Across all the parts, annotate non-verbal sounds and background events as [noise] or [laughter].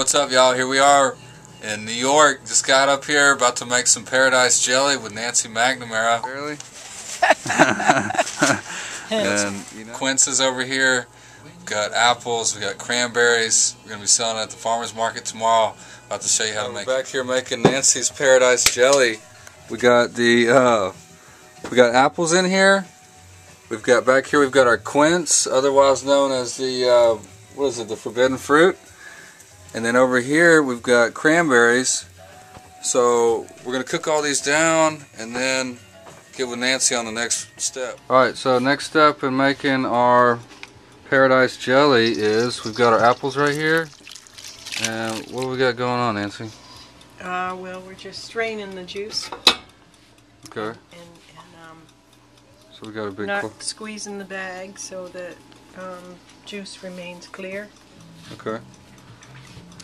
What's up y'all? Here we are in New York. Just got up here about to make some paradise jelly with Nancy Macnamara. Really? [laughs] and you know, Quince's over here. We've got apples, we got cranberries. We're gonna be selling it at the farmer's market tomorrow. About to show you how to make We're back here making Nancy's paradise jelly. We got the uh, we got apples in here. We've got back here we've got our quince, otherwise known as the uh, what is it, the forbidden fruit. And then over here we've got cranberries. So we're going to cook all these down and then get with Nancy on the next step. Alright, so next step in making our paradise jelly is we've got our apples right here. And what do we got going on, Nancy? Uh, well, we're just straining the juice. Okay. And, and um, so we got a big not squeezing the bag so that um, juice remains clear. Okay.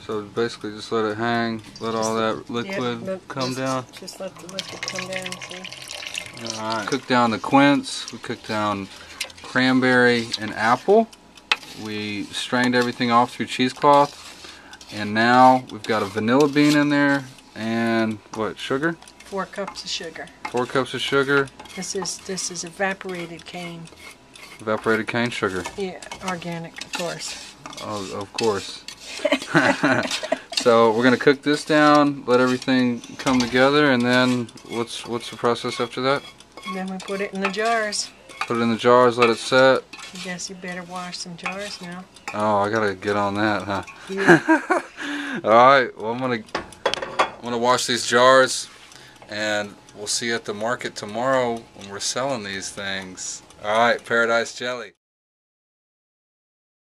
So basically just let it hang, let just all that liquid yep, come just, down. Just let the liquid come down, see? Alright. Cook down the quince, we cooked down cranberry and apple. We strained everything off through cheesecloth. And now we've got a vanilla bean in there and what, sugar? Four cups of sugar. Four cups of sugar. This is this is evaporated cane. Evaporated cane sugar. Yeah, organic, of course. Oh, of course. [laughs] so we're gonna cook this down, let everything come together, and then what's what's the process after that? And then we put it in the jars. Put it in the jars, let it set. I guess you better wash some jars now. Oh, I gotta get on that, huh? Yeah. [laughs] All right. Well, I'm gonna I'm gonna wash these jars, and we'll see you at the market tomorrow when we're selling these things. All right, Paradise Jelly.